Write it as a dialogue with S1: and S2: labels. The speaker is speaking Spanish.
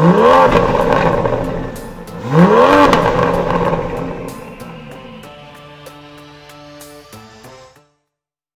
S1: ¡Gracias!